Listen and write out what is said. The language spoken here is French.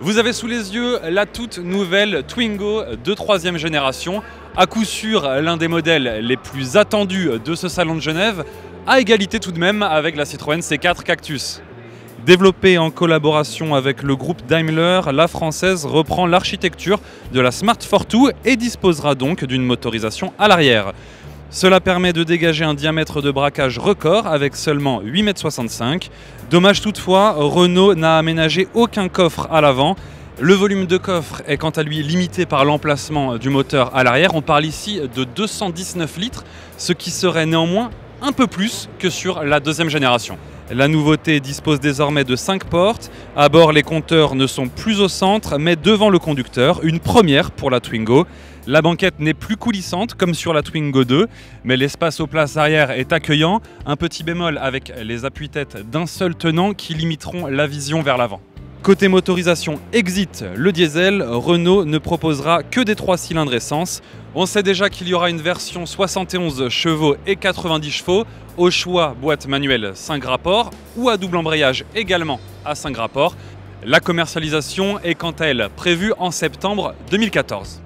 Vous avez sous les yeux la toute nouvelle Twingo de troisième génération, à coup sûr l'un des modèles les plus attendus de ce salon de Genève, à égalité tout de même avec la Citroën C4 Cactus. Développée en collaboration avec le groupe Daimler, la française reprend l'architecture de la Smart Fortwo et disposera donc d'une motorisation à l'arrière. Cela permet de dégager un diamètre de braquage record avec seulement 8,65 m. Dommage toutefois, Renault n'a aménagé aucun coffre à l'avant. Le volume de coffre est quant à lui limité par l'emplacement du moteur à l'arrière. On parle ici de 219 litres, ce qui serait néanmoins un peu plus que sur la deuxième génération. La nouveauté dispose désormais de 5 portes. À bord, les compteurs ne sont plus au centre, mais devant le conducteur, une première pour la Twingo. La banquette n'est plus coulissante comme sur la Twingo 2, mais l'espace aux places arrière est accueillant. Un petit bémol avec les appuis-têtes d'un seul tenant qui limiteront la vision vers l'avant. Côté motorisation exit le diesel, Renault ne proposera que des 3 cylindres essence. On sait déjà qu'il y aura une version 71 chevaux et 90 chevaux, au choix boîte manuelle 5 rapports ou à double embrayage également à 5 rapports. La commercialisation est quant à elle prévue en septembre 2014.